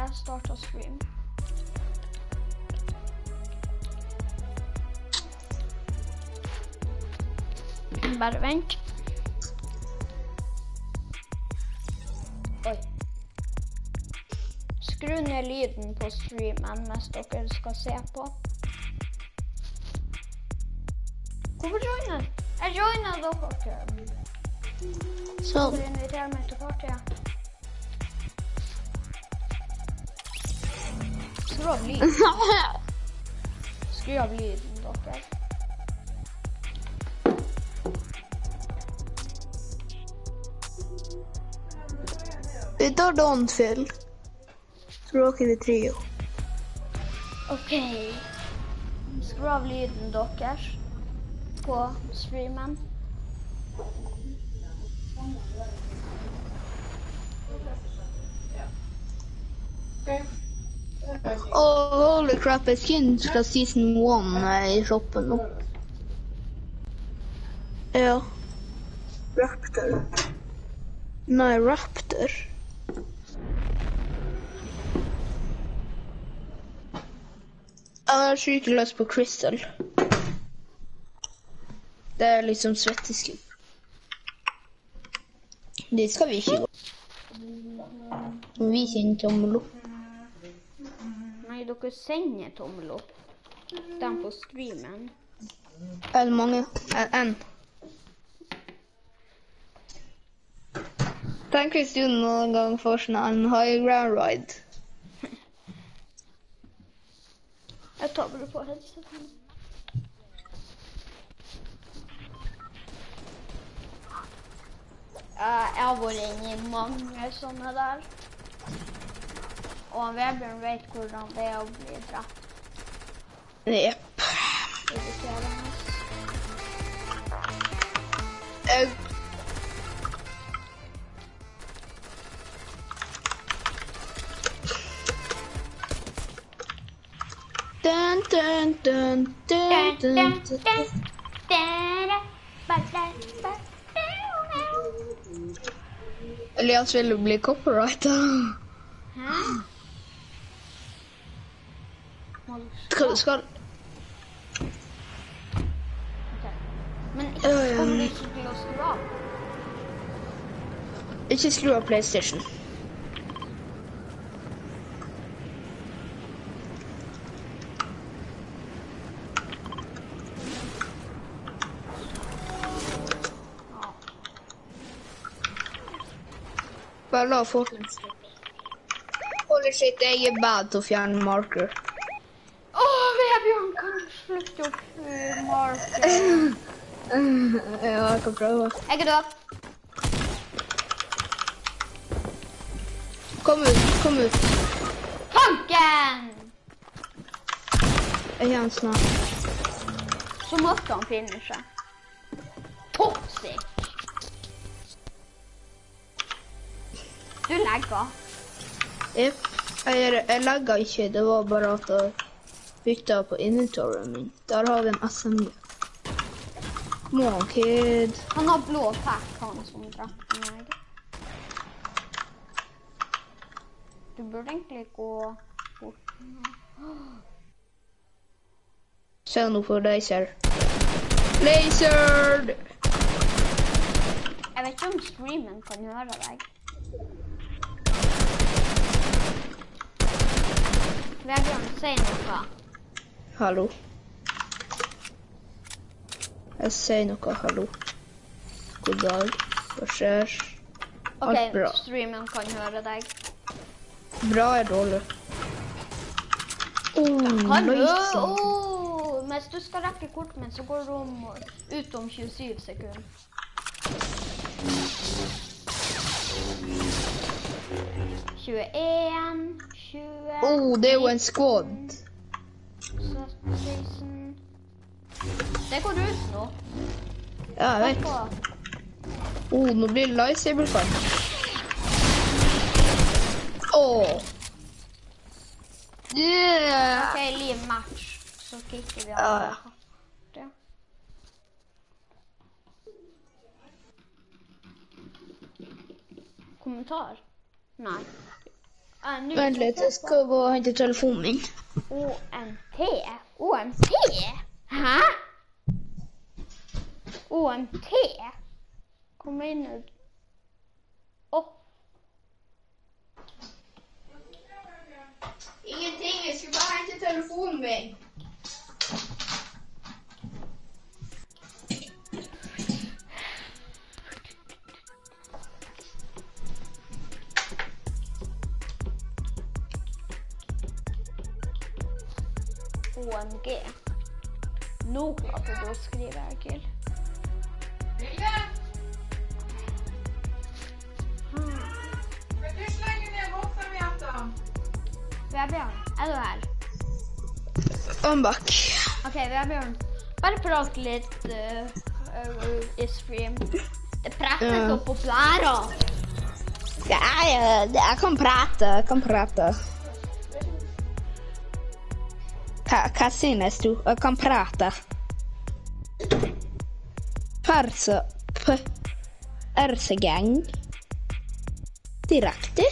jeg starta stream. Bare vent. Oi. Skru ned lyden på streamen mens dere skal se på. Hvorfor joiner Jeg joina dere. Sånn. Dere inviterer meg til partyet. Skru av lyden. Skru av lyden, dere. Vi tar Dawnfill. Så råker vi trio. OK. Skru av lyden deres på streamen. Oh, holy crap, jeg syns fra season 1 er i shoppen nå. Ja. Raptor. Nei, Raptor. Jeg har sykt lyst på Crystal. Det er liksom svetteskudd. Det skal vi ikke gå. Vi kjenner tommel opp. Dere sender tommel opp. Den på streamen. Er det mange? Er det En. Tenk hvis du noen gang får sånn en high ground ride. Jeg tar bare på headsetet. Uh, Jeg har vært inne i mange sånne der. Og han Vebjørn vet hvordan det er å bli drept. Jepp. Jeg Dun, dun, dun, dun, dun, dun. Elias vil bli copyrighta. Ikke til å skru av? Ikke skru av PlayStation. Ja. Bare la Fortnite Holy shit, jeg er bad til å fjerne marker. Å uh, marke? ja, jeg kan prøve. Jeg er død. Kom ut, kom ut. Tanken! Jeg er snart. Så måtte han finne seg. Toxic. Du legger. Jepp. Jeg, jeg legger ikke, det var bare at bytta på inventoryen min. Der har vi en SMG. Come on, kid. Han har blå pack, han som drepte meg. Du burde egentlig gå bort. Se nå for laser. Laser! Jeg vet ikke om streamen kan høre deg. Vebjørn, si noe. Hallo. Jeg sier noe, hallo. God dag. Hva skjer? Alt okay, bra. streamen kan høre deg. Bra er dårlig. Oh, Hallo! nice. Oh, mens du skal rekke kortet mitt, så går du om, ut om 27 sekunder. Tjueen, tjue Oh, det er jo en squad. 16 Det går ut nå. Ja, jeg vet. På. Oh, nå blir det lightsaber-kamp. Åh. Yeah. OK, liv match. Så kicker vi av ja. Kommentar? Nei. Ah, nu Vent litt, jeg skal gå og hente telefonen min. OMT? OMT? Hæ? OMT? Kom inn og Å, Ingenting, jeg skal bare hente telefonen min. OMG. Nå klarte du å skrive, Egil. Våpenhjelta? Vebjørn, er du her? I'm back. OK, Vebjørn. Bare prat litt uh, uh, i stream. Det presses Ja. opp på plæra. Jeg, jeg kan prate, jeg kan prate. Hva, hva synes du? Jeg kan prate. Perse... P... Ersegang. Direkte.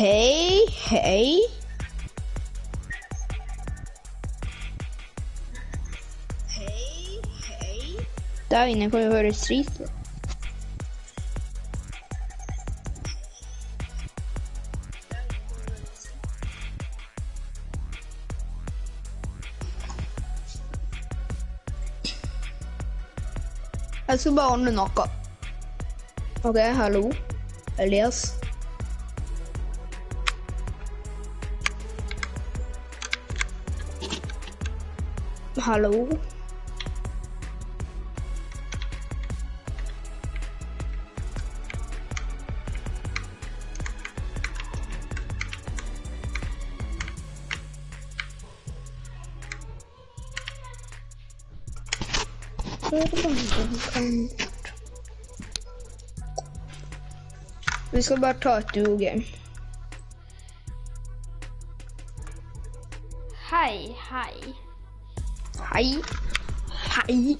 Hei, hei. Hei, hei. Der inne kan vi høre street. Jeg skal bare ordne noe. OK, hallo. Elias. Hallo. Vi skal bare ta et duogame. Hei, hei. Hei. Hei.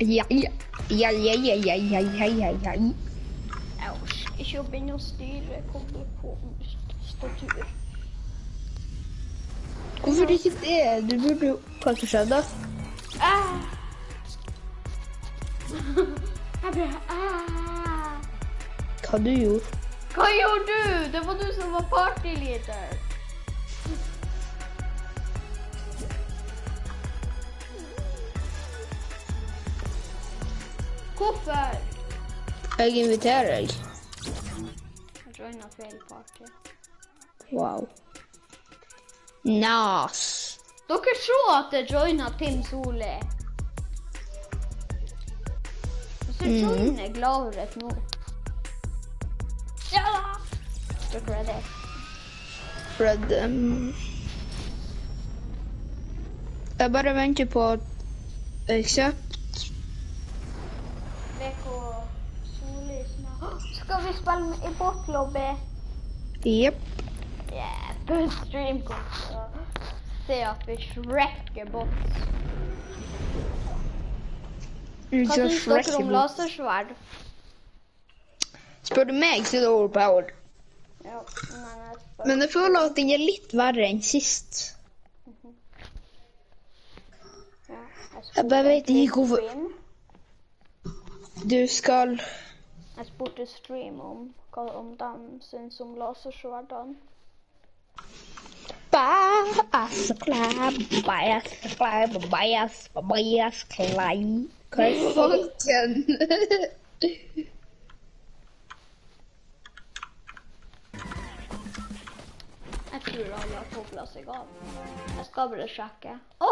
Ja, ja. Ja, ja, ja, ja, ja, ja. Jeg orker ikke å begynne å styre kommer på statur. Hvorfor ikke det? Du burde jo Hva som skjedde? Ah. Jeg ble. Hva du gjorde? Hva gjorde du? Det var du som var partyleder. Hvorfor? Jeg inviterer deg. Jeg joina feil party. Wow. Nas. Dere så at jeg joina Tim Soli. Og så Mhm. joiner jeg Glavret nå. Ja da! Dere er det. Fred um, Jeg bare venter på. VK Solli snart. Skal vi spille i båtlobby? Jepp. Yeah, på stream se at vi shrekker bots. Hva syns dere om lasersverd? Spør du meg, så er det overpowered. Ja, men jeg spør. Men jeg føler at den er litt verre enn sist. Ja, jeg Jeg bare vet ikke hvorfor- stream. Du skal Jeg spurte stream om hva om de syns om lasersverdene. Klab, bass, klab, bass, bass, klei. Hva er faen? Jeg tror han har kobla seg av. Jeg skal bare sjekke. Å!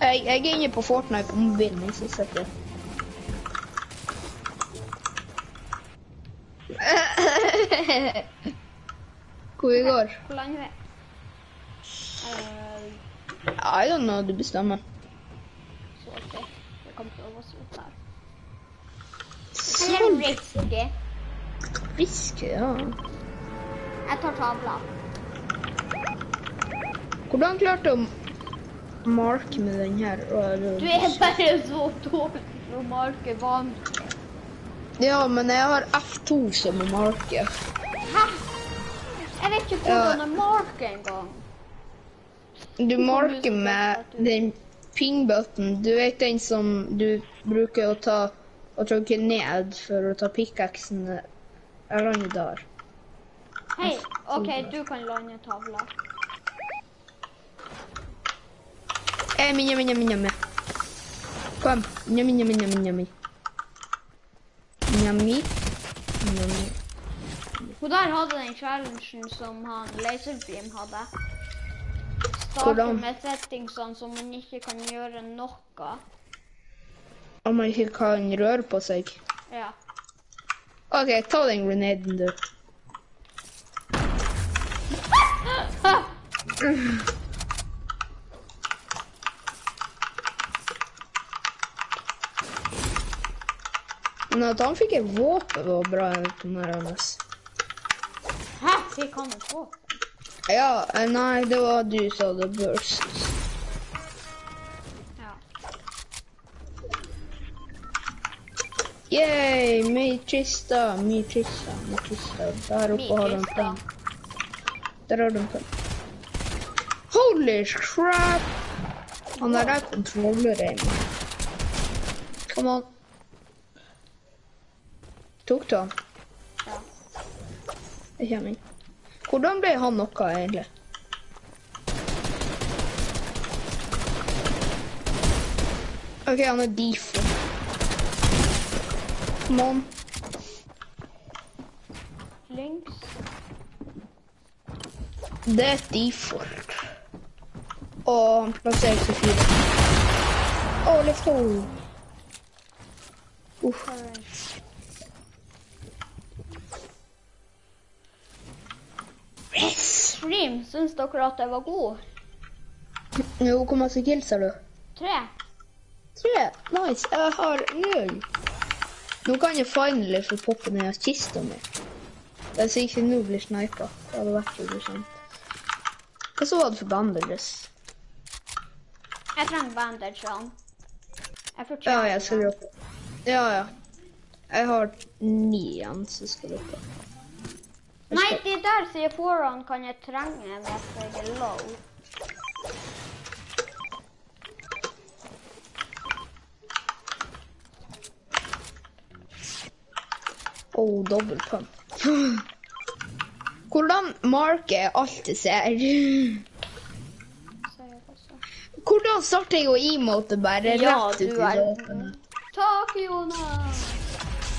Jeg, jeg er inne på Fortnite på mobilen min, så jeg. Hvor vi går? Hvor lang er uh, I don't know, du bestemmer. Så ok, Jeg kan prøve oss ut her. Sånn. Eller risky. Fiske, ja. Jeg tar tavla. Hvordan klarte du å mark med den her. Du er bare så dårlig til å marke vann. Ja, men jeg har F2 som å marke. Hæ? Jeg vet ikke hvordan jeg marker engang. Du marker med den ping-button. Du vet den som du bruker å ta og trykke ned for å ta pickaxen. Jeg lander der. Hei, OK, du kan lande tavla. Eh. Kom. Njami, njami, njami, min. Njami. Njami. Hun der hadde den challengen som han Laserbeam hadde. Starte med settingsene som man ikke kan gjøre noe. Om man ikke kan røre på seg. Ja. OK, ta den grenaden, du. Men at han fikk et våpen, var bra imponerende. Hæ? Fikk han et våpen? Ja, eh, nei, det var du som hadde burst. Yay, mye kista, mye kista, mye kista. Der oppe har du en plan. Der har de plan. Holy crap! Han er der kontroller Amy. Kom an. Tok du han? Ja. Jeg kommer inn. Hvordan ble han noe, egentlig? OK, han er defo. An. Links. Det er default. Og plasserer seg fire. Å, let's go. Uff. Yes! Stream, syns dere at jeg var god? Jo, hvor mange kills har du? Tre? Tre. Nice. Jeg har null. Nå kan jeg finally få poppe ned kista mi. Jeg ikke nå blir snipa. Det hadde vært interessant. Hva så var det for bandages? Jeg trenger bandagene. Jeg Ja, jeg skal droppe. Ja, ja. Jeg har ni igjen, så skal du droppe. Nei, de der sier foran kan jeg trenge hvis jeg er low. Oh, double pump. Hvordan marker jeg alt jeg ser? Hvordan starter jeg å emote bare Ja, rett ut i du våpenet? Takk, Jonas.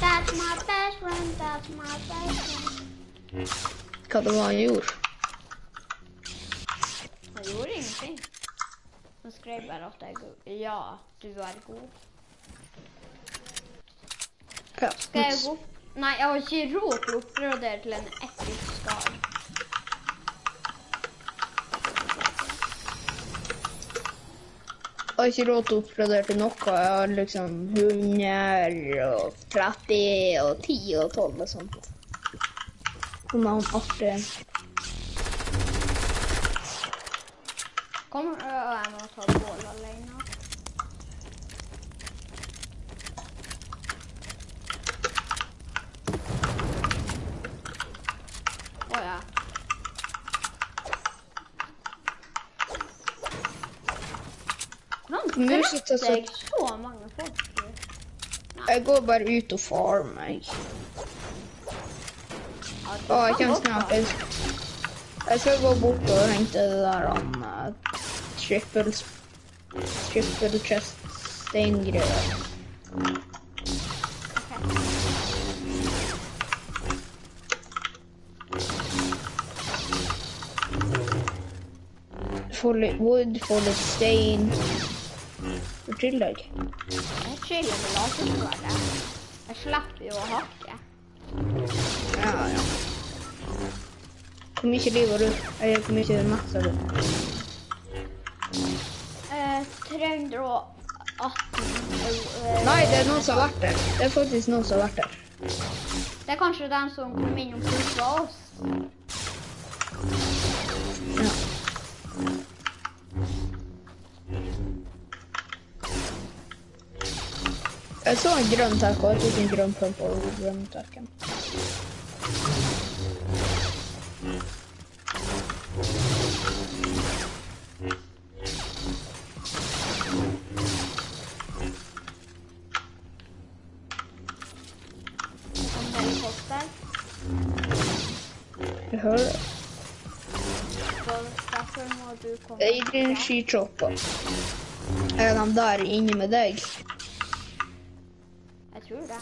That's my best friend, that's my best friend. Hva det var han gjorde? Han gjorde ingenting. Han skrev bare at jeg. Ja, du er god. Ja. Skal jeg gå opp? Nei, jeg har ikke råd til å oppgradere til en epic skar. Jeg har ikke råd til å oppgradere til noe. Jeg har liksom 100 og 30 og 10 og 12 og sånt. Som er artig. Kom, øh, jeg må ta bål alene. Å ja. Nå drepte jeg så mange folk? Jeg går bare ut og farmer. jeg. Det Å, jeg kommer snart. Jeg, skal gå bort og hente det der um, triple, triple chest steingreier. Få litt wood, få litt stein. For tillegg. Jeg chiller med lasersverdet. Jeg slipper jo å hakke. Ja, ja. Hvor mye liv har du? Eller hvor mye mest har du? Eh, 318 eh, Nei, det er noen som har vært der. Det er faktisk noen som har vært der. Det er kanskje den som kom inn og pusha oss. Jeg så en grønn taco, og jeg tok en grønn pump over grønn tacken. Som helikopter. Jeg hører det. Så derfor må du komme Adrian skytropper. Er de der inne med deg? Jeg.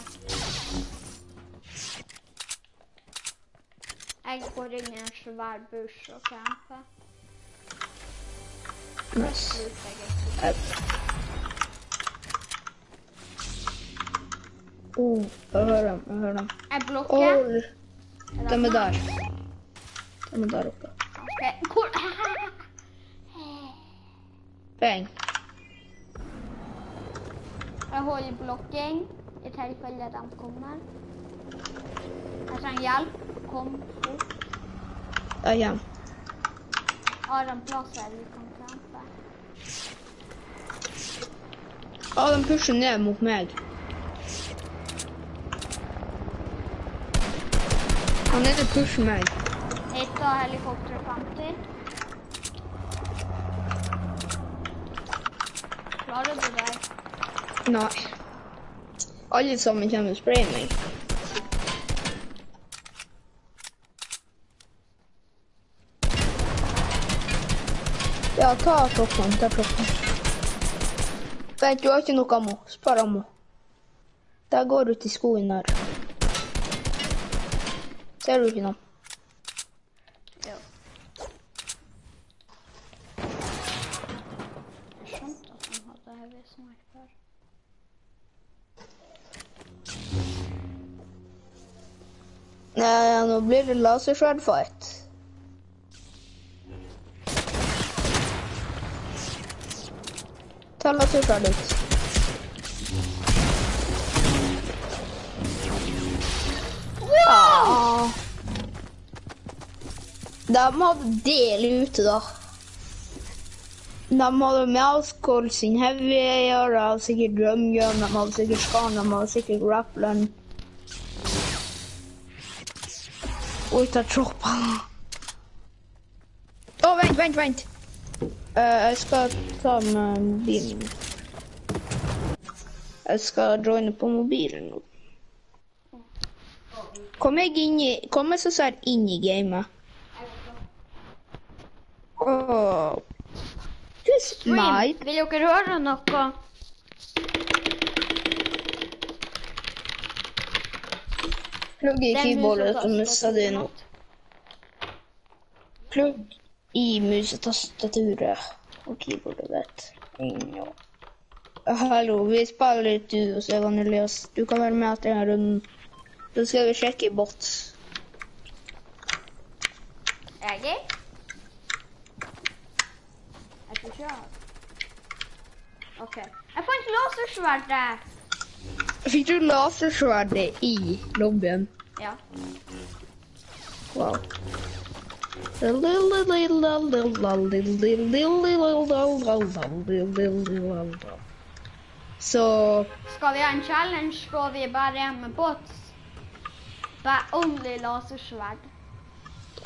Jeg går inn i en svær buss og camper. Nice. Oh, jeg hører dem, jeg hører dem. Jeg Åh, Oh, de er der. De er der oppe. Ok, Hvor? Bang. Jeg holder blokking i tilfelle de kommer. Jeg trenger hjelp. Kom opp. Er hjemme. Har de plass her vi kan campe? Ja, de pusher ned mot meg. Han er pusher meg. Og helikopter 50. Klarer du det? Nei. Alle sammen kommer og sprayer meg. Ja, ta klokken. ta klokken. Vent, du har ikke noe ammo. Spar ammo. Der går du til skogen der. Ser du ikke noe? Jo. Jeg skjønte at han hadde heavy sniper. Nei, laser blir fight. Ta Ta lasersverd ut. Ja. De hadde del ute, da. De hadde Mouse sin Heavy de hadde sikkert Drumgun, de hadde sikkert Scan, de hadde sikkert Grapplen. Oi, ta troppen. Å, vent, vent, vent. Uh, jeg skal ta med bilen. Jeg skal joine på mobilen nå. Kom jeg inn i Kom jeg så sær inn i gamet? Åh. Just meg. Vil dere høre noe? Plugg i keyboardet, til musa di nå. Plugg i musetastaturet og keyboardet ditt. Ja. Hallo, vi spiller litt du og Stefan Elias. Du kan være med etter denne runden. Da skal vi sjekke bots. Er jeg? Jeg tror ikke jeg har. OK. Jeg fant lasersverdet. Fikk du lasersverdet i lobbyen? Ja. Wow. Så Skal vi ha en challenge, går vi bare hjem med bots. Bare only lasersverd.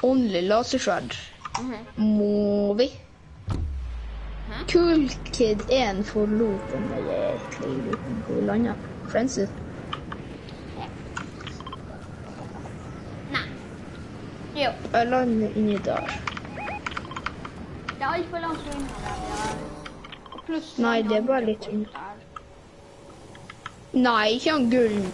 only lasersverd Mhm. må vi. Hæ? Cool Kid 1 forlot den egentlig uten hvor Frenzy. Nei. Jo. Jeg lander inni der. Det er altfor langt unna der vi. Og pluss Nei, det er bare litt unna. Nei, ikke han Gullen.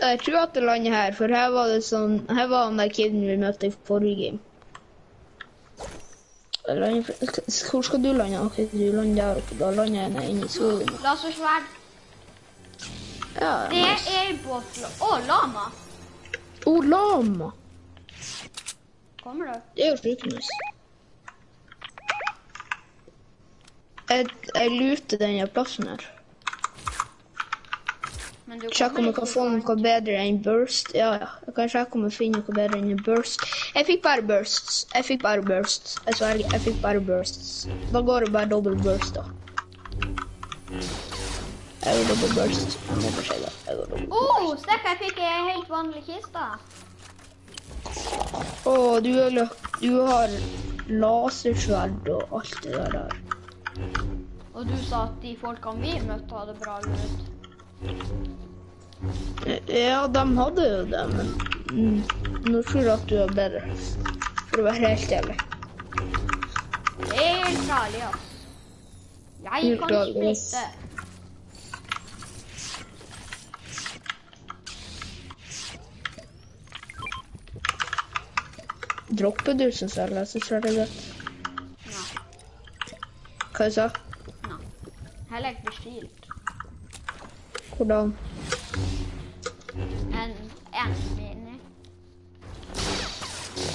Jeg tror at det lander her, for her var det sånn Her var han der kiden vi møtte i forrige game. Lander- Hvor skal du lande? Ok, du lander der oppe. Da lander jeg inni inne i oss Lasersverd. Ja, Det nice. er båt. Å, lama. Oh, lama. Kommer du? Det er jo sjukt Jeg, jeg luter den plassen her. Sjekk om jeg kan få noe bedre enn burst. Ja, ja. Jeg kan sjekke om jeg finner noe bedre enn burst. Jeg fikk bare bursts. Jeg fikk bare bursts. Jeg sverger, jeg fikk bare bursts. Da går det bare dobbelt burst, da. Jeg går double burst. Jeg må bare si. Jeg går double Oh, stikk, jeg fikk en helt vanlig kiste. Å, du har, du har lasersverd og alt det der der. Og du sa at de folkene vi møtte, hadde bra lut. Ja, de hadde jo det, men mm, nå tror jeg at du er bedre. For å være helt ærlig. Helt ærlig, ass. Jeg kan splitte. Dropper du, syns jeg. Lasersverd er godt. Nei, Hva jeg sa nei. Heller ikke bestilt. Hvordan? En, en mini.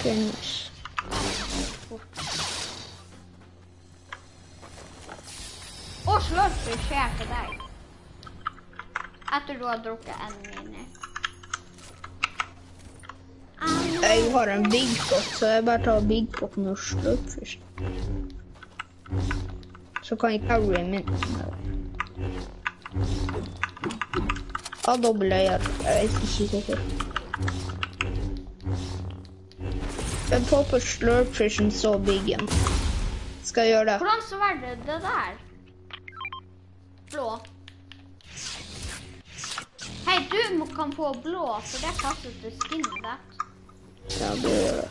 Finish. Og slurpy skjer til deg. Etter du har drukket en mini. Jeg har en big pot, så jeg bare tar big poten og slår opp først. Så kan jeg carry min. Ha dobbelt eier. Jeg vet ikke hvorfor. Jeg popper slurpfishen så big igjen. Skal jeg gjøre det? Hvordan sverd var det der? Blå. Hei, du kan få blå, for det passer til skinnet. Ja, det gjør det.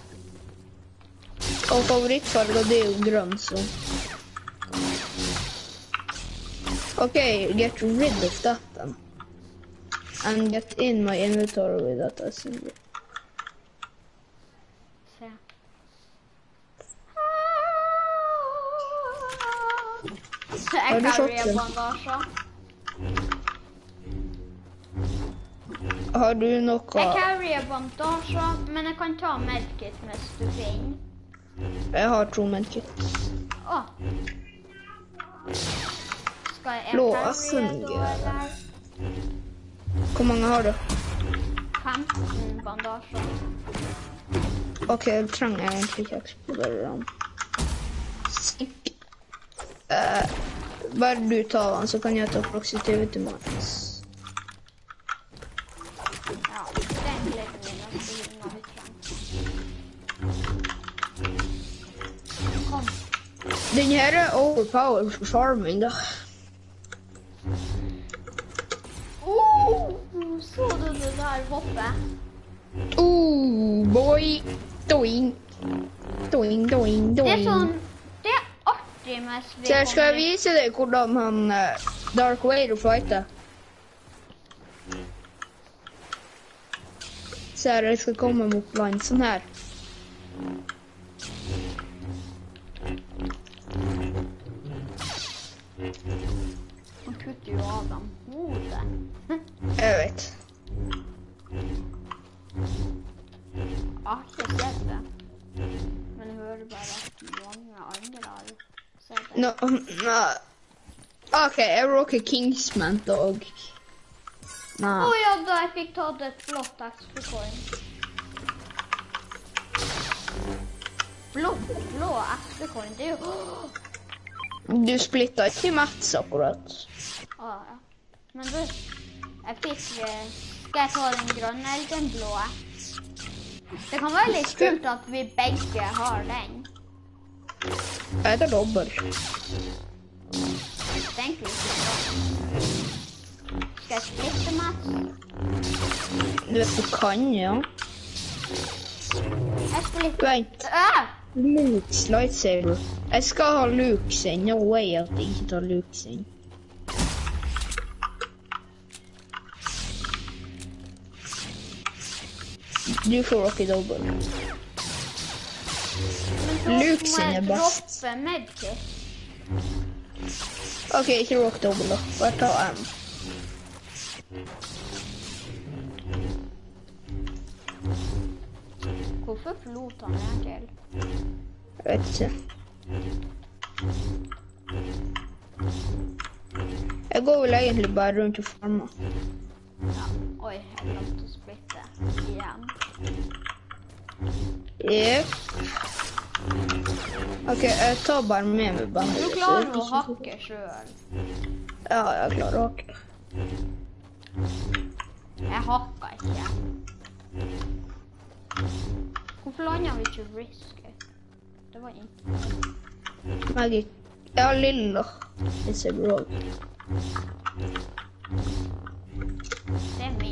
Og favorittfarga, det er jo grønn, så OK, get rid of that then. And get in my inventory with that assembly. Se. Jeg Har du carrier shotgun? bandasjer. Har du noe Jeg carrier bandasjer, men jeg kan ta melket hvis du finner. Jeg har to melket. Å. Skal jeg Blå carrier SMG. eller? Hvor mange har du? 15 bandasjer. OK, jeg trenger egentlig ikke eksplodere. Sikk. Eh, bare du tar den, så kan jeg ta proxitivity til Ja, Den her er overpowered for farming, da. Oh, så du det der hoppet? Oh, boy. Doing. Doing, doing, Det er sånn Det er artig med vi Så jeg skal vise deg hvordan han eh, Dark Vader fighter. Se her, jeg skal komme mot land sånn her. Av dem hodet. Jeg vet. Jeg har ikke sett det. Men jeg hører bare at mange andre har sett det. Nå, nå. OK, jeg rocker Kingsman dog. Å oh, ja, da jeg fikk tatt et blått XP-coin. Blå, blå XP-coin, det er jo Du splitta ikke Mats akkurat. Å ja. Men du, jeg fikk eh, Skal jeg ta den grønne eller den blå? Det kan være litt kult at vi begge har den. Er det dobbel. Ikke bra. Skal jeg splitte, Mats? Du vet du kan, ja. Jeg splitter Vent. øh! Luke's lightsaber. Jeg skal ha Luke sin. No way at jeg ikke tar Luke sin. Du får Rocky dobbel. Luke sin er best. OK, ikke rock dobbel, da. Bare ta en. Hvorfor forlot han egentlig? Jeg vet ikke. Jeg går vel egentlig bare rundt og farmer. Ja. Oi, jeg glemte å splitte igjen. Yep. OK, jeg tar bare med meg Du klarer å hakke sjøl. Ja, jeg klarer å hakke. Jeg hakka ikke. Hvorfor landa vi ikke Risk? Det var ikke Magic. har lilla. Det ser bra ut.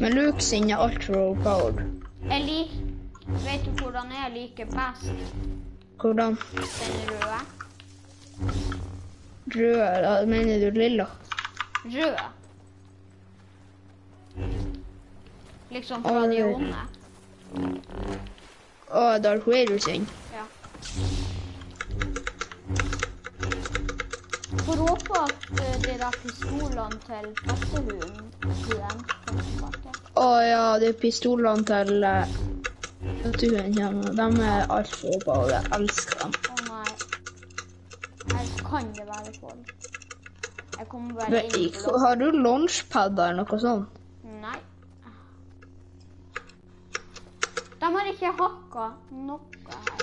Men Luke sin er ultra overpowered. Jeg lik... Vet du hvordan jeg liker best Hvordan? den røde? Røde? da mener du lilla? Rød. Liksom fra de onde. Og Dark Vader sin. Ja. Får håpe at det de der pistolene til huen kommer tilbake. Å ja, det er pistolene til uh, Naturen kommer. De er altfor og Jeg elsker dem. Å nei. Her kan det være folk. Jeg kommer bare inn har du launchpad eller noe sånt? Nei. De har ikke hakka noe her.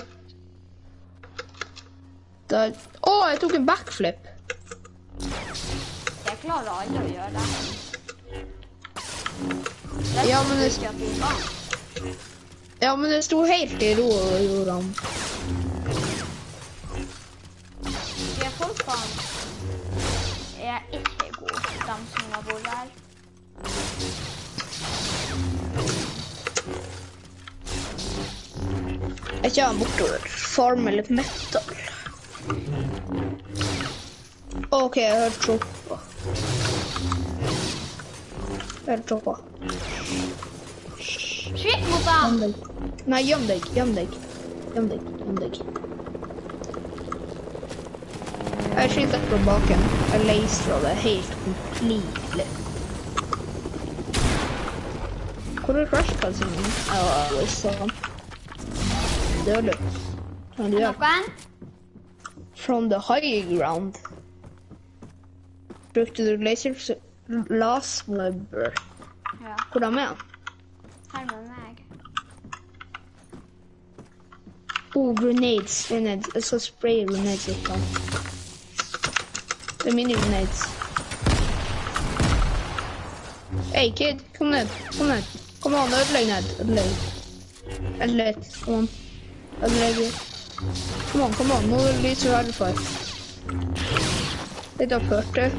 Da... Å, jeg tok en backflip. Det klarer alle å gjøre. Det Ja, men det-. Ja, men det sto helt i ro og gjorde han. De folkene er ikke gode, de som har vært der. Jeg kommer bortover. Farme litt metal. OK, jeg Hører Jeg har choppa. Skyt mot deg. Nei, gjem deg. Gjem deg. Gjem deg. Gjem deg. Jeg skyter fra baken. Jeg leisra det helt completely. Hvor er crashpadsen min? Oh, den. Dør du? Hva du gjør? Noen? From the high ground. Brukte du laser... Lasmubber. Ja, Hvordan er han? her med meg. Oh, grenades. Grenades. Jeg skal spraye grenades litt. da. Det er mini grenades. Hey, kid. Kom ned. Kom ned. Kom an, ødelegg ned. Ødelegg. Ødelegg. Kom an. Ødelegg. Kom an, kom an. Nå lyser verden for. Litt opphørt, du.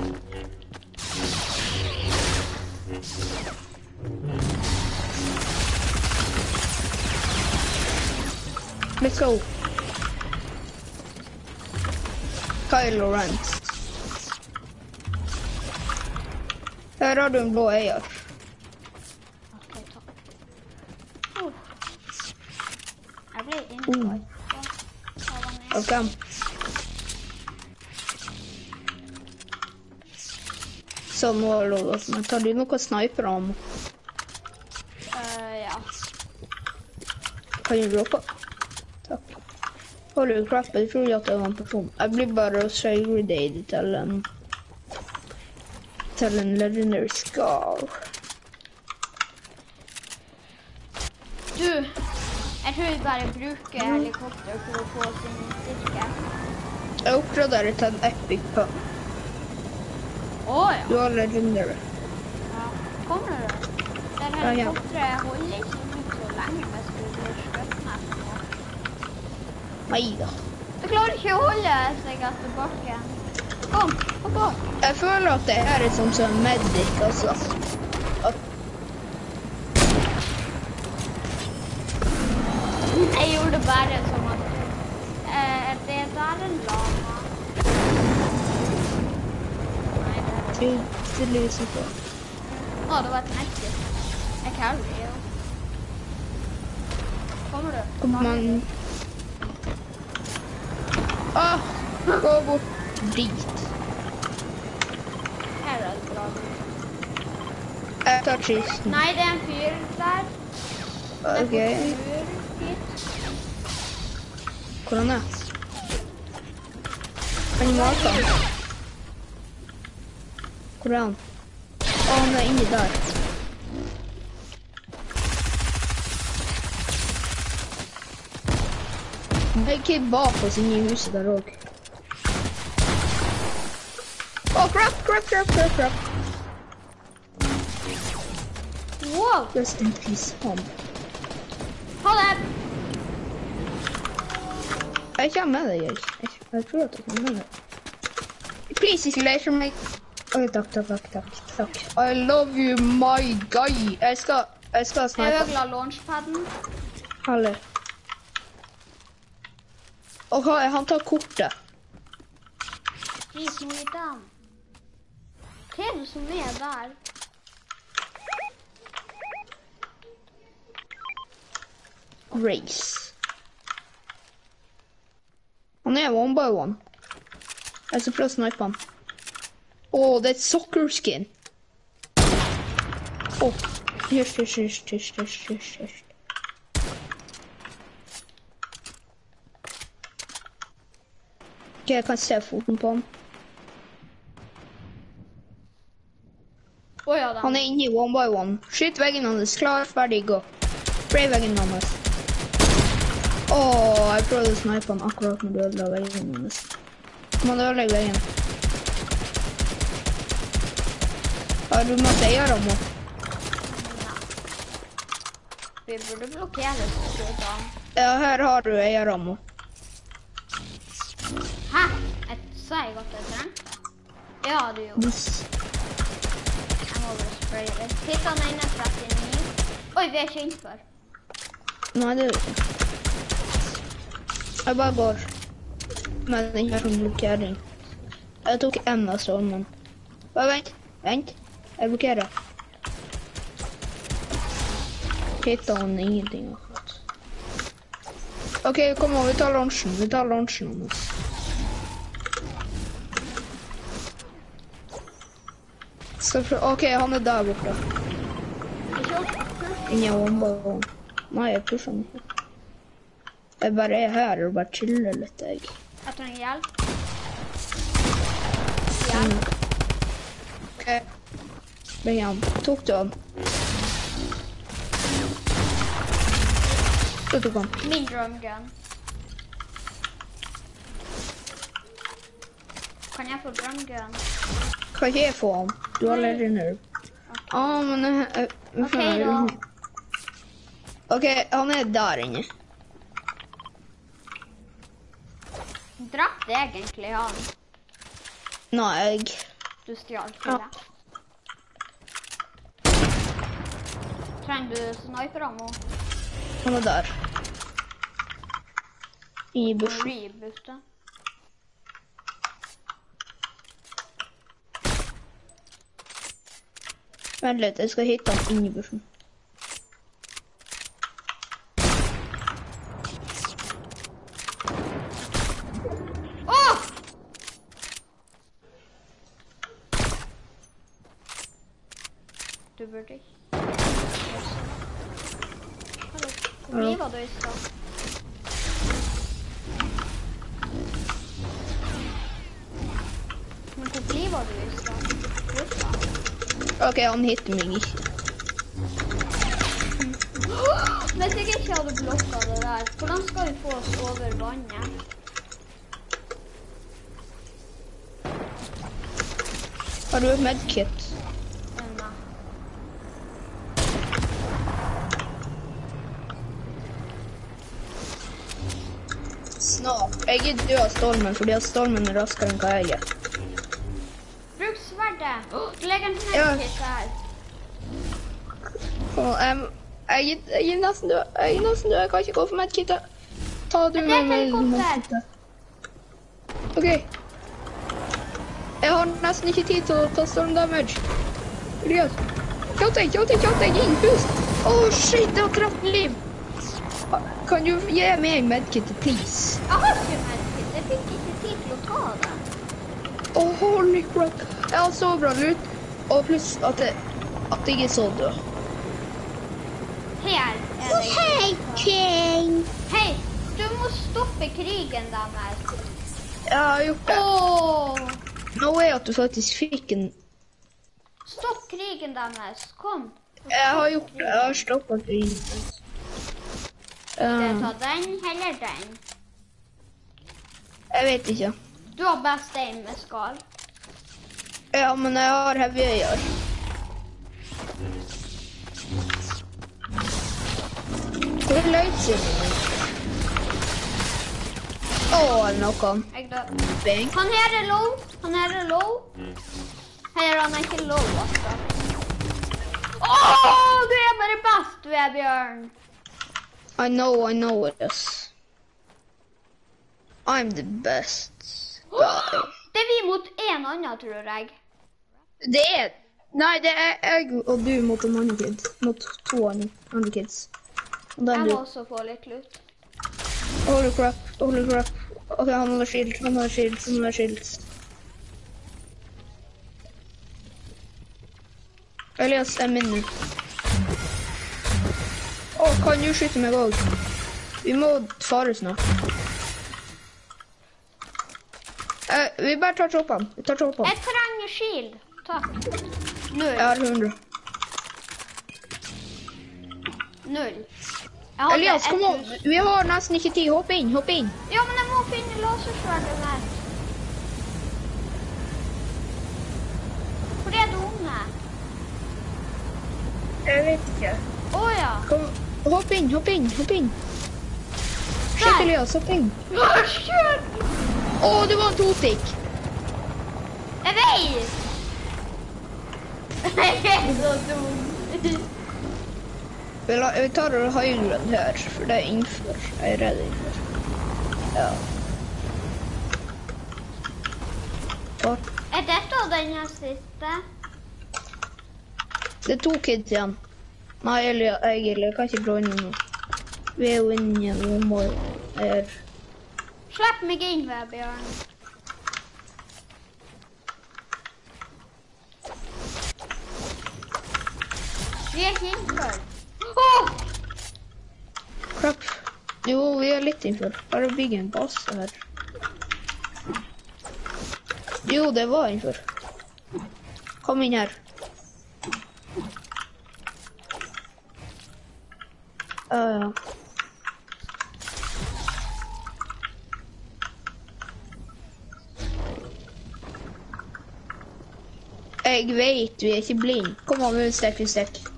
Let's go. Kylo Ren. Her har du en blå eier. Ok, takk. Oh. Jeg ble come. Sånn, har jeg lov å Tar du noe sniper om? Uh, ja. Kan du droppe? Takk. Holy crap, jeg tror ikke at det var en person. Jeg blir bare å segregate til en til en legendary scar. Du, jeg tror vi bare bruker helikopter for å få sin styrke. Jeg oppgraderer til en epic pump. Å ja. Du har legendary. ja. Kommer du? Det ja. helikopteret holder ikke ut så lenge hvis du blir skutt nesten. Nei da. Det klarer ikke å holde seg etter bakken. Kom, hopp på. Jeg føler at det her er sånn som en medic, altså. At Jeg gjorde det bare som at eh, Det der en lama. Du tydeligvis ikke Å, det var et merke. Jeg carry jo. Kommer du? Kom man Å, gå bort dit. Her er det bra. Jeg tar kisten. Nei, det er en fyr der. Det er OK. en fyr hit. Hvordan er det? Han i magen. Hvor er han? Å, han er inni der. Det er en kid bak oss inni huset der òg. Å, crap, crap, crap, crap, crap. Wow! Rest in peace, han. Ha det! Jeg kommer med deg, jeg. Jeg, jeg tror at jeg kommer med deg. Please, ikke leser meg. Oi, takk, takk, takk, takk, takk. I love you, my guy. Jeg skal, jeg skal Jeg snipe. øgla launchpaden. Heller. Og hva er han tar kortet? Drit som i den. Hva er det som er der? Grace. Han er one by one. Jeg skal prøve å snipe han. Er et soccer skin. Oh, yes, yes, yes, yes, yes, yes, yes. Ok, jeg kan se foten på han. Oh, ja. Han er inne i one by one. Skyt veggen hans. Klar, ferdig, gå. Spray veggen hans. Åh, jeg prøvde å snipe han akkurat når du ødela veggen hans. Man ødelegger veggen. Har du masse eierammo? Vi burde blokkere skudene. Ja, her har du eierammo. Hæ? Jeg sa jeg at jeg trengte? Ja, du gjorde jeg. må bare spraye det. Fikk han ene 39? Oi, vi er ikke innenfor. Nei, det ikke. Jeg bare går Men ikke som blokkering. Jeg tok en av stormen. Bare vent, vent. Jeg blokkerer. Hitta han ingenting akkurat. OK, kom an, vi tar lunsjen. Vi tar lunsjen prøve- OK, han er der borte. Ingen vannballong. Nei, jeg pusher han ikke. Jeg bare er her og bare chiller litt, jeg. Jeg trenger hjelp. Hjelp. OK. Bring han. Tok du han? Du tok han. Min drum gun. Kan jeg få drum gun? Kan ikke jeg få den? Du har allerede nerve. Å, men jeg, jeg, jeg Ok, da. OK, han er der inne. Drepte egentlig han. Nei, jeg Du stjal Ja. til det. Trenger du sniperammo? Han er der. I bushen. Reboote. Vent litt, jeg skal hitte han inni bushen. OK, han hitter meg ikke. Hvis jeg ikke hadde blokka det der, hvordan skal vi få oss over vannet? Har du et medkit? Nei. Snart. Jeg er død av stormen fordi at stormen er raskere enn hva jeg er. En Ja. knekkitt der. Og, em, jeg, gir jeg er nesten død. Jeg er nesten død. Jeg kan ikke gå for medkitet. Ta du med meg medkitet. OK. Jeg har nesten ikke tid til å ta storm damage. Elias. Kjatt deg, kjatt deg, kjatt deg inn. Pust. Å, shit, jeg har 13 liv. Kan du gi meg medkitet, please? Jeg har ikke medkit. Jeg fikk ikke tid til å ta det. Å, holy crap. Jeg har så bra lut. Og pluss at at jeg er så død. Her er det. Hei, King. Hei, du må stoppe krigen deres. Jeg har gjort det. Oh. Nå er at du faktisk fikk en Stopp krigen deres. Kom. Jeg har gjort det. Jeg har stoppet krigen. Skal jeg Um, ta den eller den? jeg vet ikke. Du har best aim med skall. Ja, men jeg har heavy øyer. Hvor er lightsaberen min? Å, er dør. Bing. Han her er low. Han her er low. Her er han ikke low, altså. Åh, du er bare best, Vebjørn. I know, I know it is. I'm the best guy. Det er vi mot en annen, tror jeg. Det er Nei, det er jeg og du mot en annen kid. Mot to andre kids. Jeg må også få litt lut. Holy crap, holy crap. Ok, han har shield, han har shield, han har shield. Elias er min nå. Å, kan du skyte meg òg? Vi må fare snart. Uh, vi bare tar toppene. Vi tar choppene. Jeg trenger shield. Takk. Null. Jeg har 100. Null. Jeg hadde Elias, kom on. Vi har nesten ikke tid. Hopp inn, hopp inn. Ja, men jeg må finne lasersverdet der. Hvor er det unge? Jeg vet ikke. Å ja. Kom, hopp inn, hopp inn, hopp inn. Shit, Elias, hopp inn. Hva oh, Å, det var en totik! Jeg vet! Jeg er så dum. Vi, tar og høygrønn her, for det er innenfor. Jeg er redd innenfor. Ja. Og Er dette den siste? det er to kids igjen. Nei, eller Elia, jeg kan ikke joine nå. Vi er jo inne igjen, vi må her. Slipp meg inn, Vebjørn. Vi er ikke innenfor. Oh! Crap. Jo, vi er litt innenfor. Bare bygge en base her. Jo, det var innenfor. Kom inn her. Ja. Jeg vet vi er ikke blind. Kom an, vi stekk, vi stekk.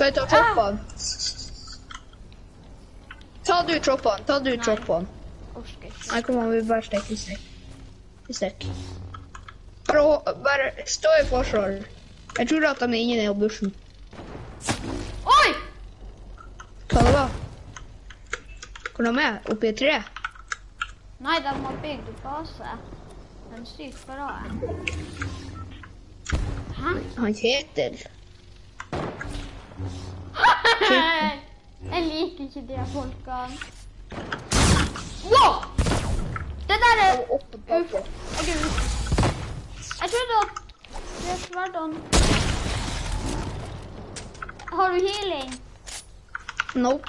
Skal jeg ta troppene? Ta du troppene, ta du troppene. Nei, kom an, vi bare stekk, i stekk. Vi stekk. Bare, bare stå i forsvar. Jeg tror at de er inne i bussen. bushen. Oi! Hva det var? Hvor de er? Oppi et tre? Nei, de har bygd base. Den sykt bra. Hæ? Han Kjetil. Jeg liker ikke de folkene. Wow! Det der er Uff. Jeg er ute. Jeg trodde at det er sverdene Har du healing? Nope.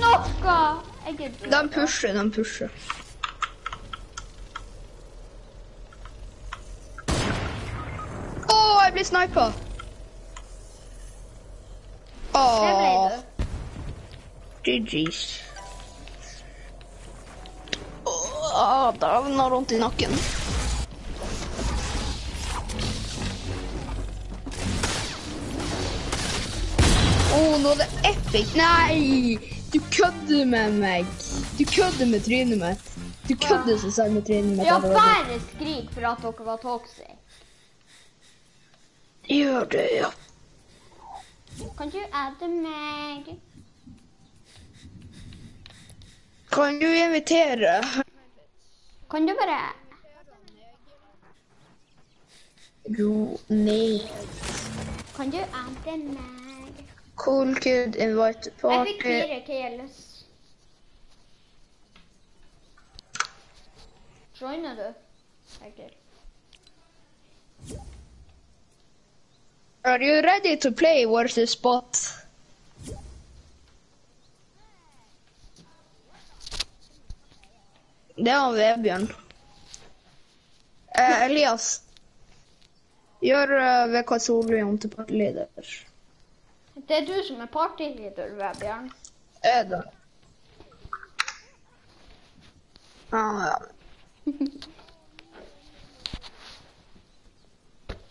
Noe! Jeg er død. De pusher, de pusher. Å, jeg blir snipa! Du. GG's. Åh, dæven har vondt i nakken. Åh, nå er det epic. Nei! Du kødder med meg. Du kødder med trynet mitt. Du kødder så selv med trynet mitt. Ja, bare skrik for at dere var toxic. Gjør det, ja. Kan du adde meg? Kan du invitere? Kan du bare Jo, nei. Kan du adde meg? Cool kid, invite Jeg fikk party. fire kills. Joiner du? Sikkert. Are you ready to play versus bot? Det var Vebjørn. Eh, Elias. Gjør uh, VK om til partileder. Det er du som er partyleder, Vebjørn. Er det? Ah, ja.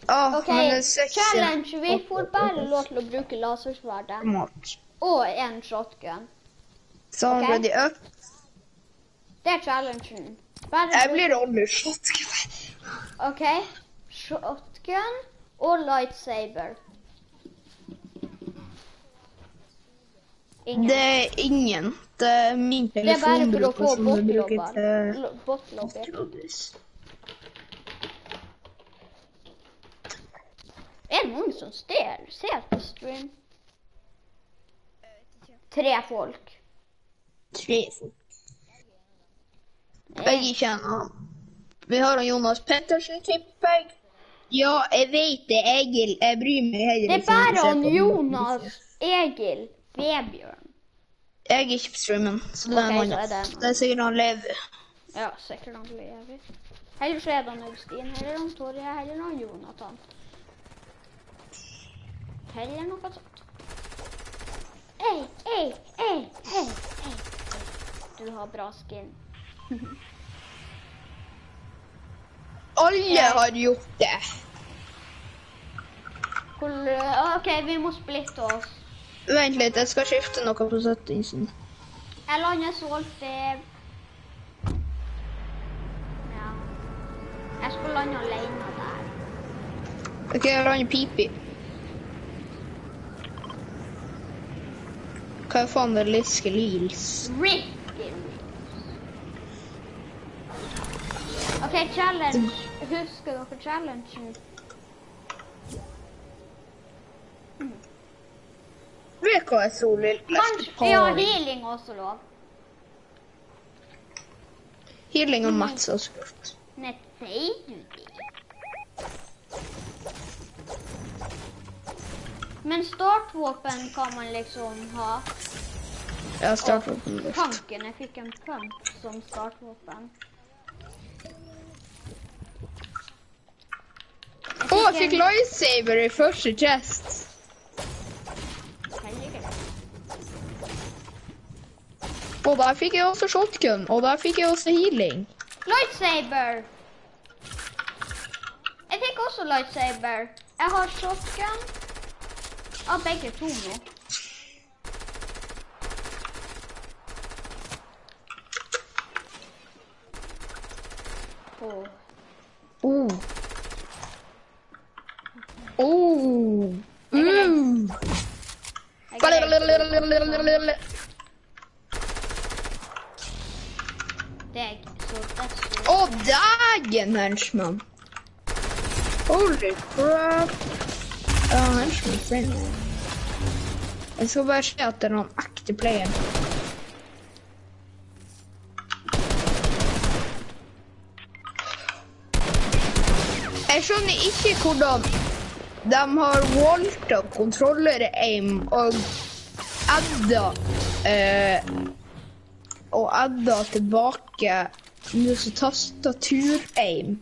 Åh, OK, challenge. Vi får bare lov til å bruke lasersverdet. Og en shotgun. Så ble ready up. Det er challengen. Bare Jeg blir aldri shotgun. OK. Shotgun og lightsaber. Ingen. Det er ingen. Det er min Det er bare for å få. Botlobber. Er det noen som ser, ser på stream? Tre folk. Tre folk. Begge kjenner. Vi har Jonas Pettersen, tipper jeg. Ja, jeg vet det, Egil. Jeg bryr meg heller ikke. Det er om bare han Jonas, Egil, Vebjørn. Jeg er ikke på streamen, så det er en annen. Det er sikkert han lever. Ja, sikkert han lever. Heller så er det han Augustin, heller han Torje, heller han Jonathan. Eller noe sånt. Ei, ei, ei, ei, ei. Du har bra skin. Alle har gjort det. OK, vi må splitte oss. Vent litt, jeg skal skifte noe på settingsen. Jeg lander solfev. Ja. Jeg skal lande alene der. Ok, jeg lander pipi. Hva faen Liske Lils? Ricky. OK, challenge. Husker dere challengen? Så litt Kanskje Ja, healing også lov. Healing og Mats har spurt. Nei, sier du det? Men startvåpen kan man liksom ha. Ja, startvåpen. Og tanken, jeg fikk en pump som startvåpen. Å, jeg fikk lightsaber i første chest. Og der fikk jeg også shotgun, og der fikk jeg også healing. Lightsaber! Jeg fikk også lightsaber. Jeg har shotgun. Av begge to nå. Åh. Oh. Oh. Jeg er redd. Mm. Jeg er redd. Deg, så det Å, dægen, henchman. Holy crap. Ja, henchman sin. Jeg skal bare se at det er noen ekte player. Jeg skjønner ikke hvordan de har valgt å kontrollere aim og adda eh, og adda tilbake noe tastatur-aim.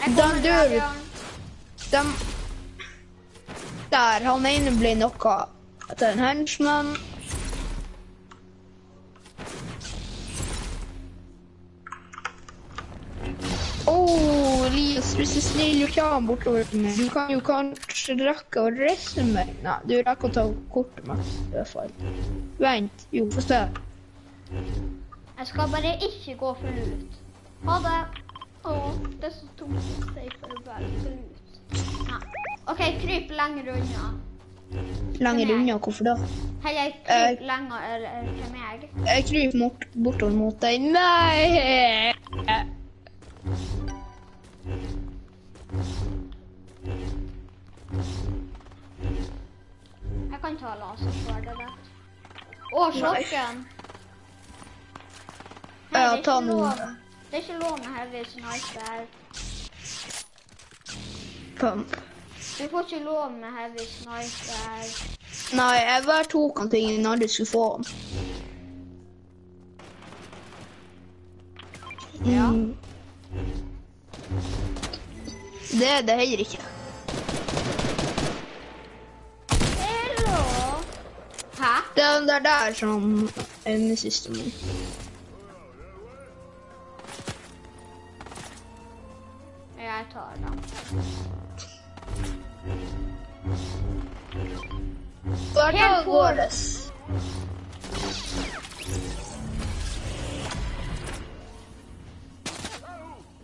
Jeg Da dør du. De Der, han ene ble noe til en henchman. Å, Elias, hvis du snill, du han bortover til meg. Du kan jo kanskje rekke å reise meg. Nei, du rekker å ta kortet mitt, i hvert fall. Vent, jo, få se. Jeg skal bare ikke gå for lut. Ha det. Å, det er så tungt å si for å være for lut. OK, kryp lenger unna. Lenger unna, hvorfor da? Heller kryp kryp lenger til meg. Jeg kryper mot, bortover mot deg. Nei! Jeg kan ta lasersverdet der. Å. Nei, Ja, ta noe. Det er ikke lov med heavy sniper. Pump. Du får ikke lov med heavy sniper. Nei, jeg bare tok han til ingen andre skulle få han. Ja. Mm. Det er det heller ikke. Hello. Hæ? Det er den der der som ender siste min. Jeg tar den. Helt det.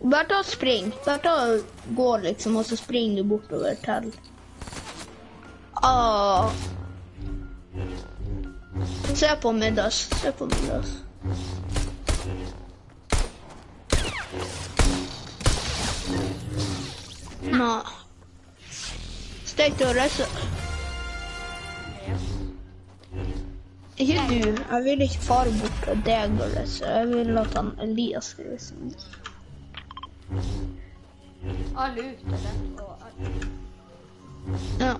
Bare ta og spring. Bare ta og gå, liksom, og så springer du bortover til ah. Se på middags. Se på middags. Nå. Stek til å reise. Ikke du. Jeg vil ikke fare bort til deg og lese. Jeg vil at han Elias skal lese. Alle ute der. Og alle. Ja.